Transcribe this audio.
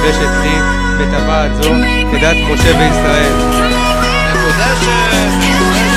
מקודשת היא בטבעת זו כדת משה וישראל. נקודה ש...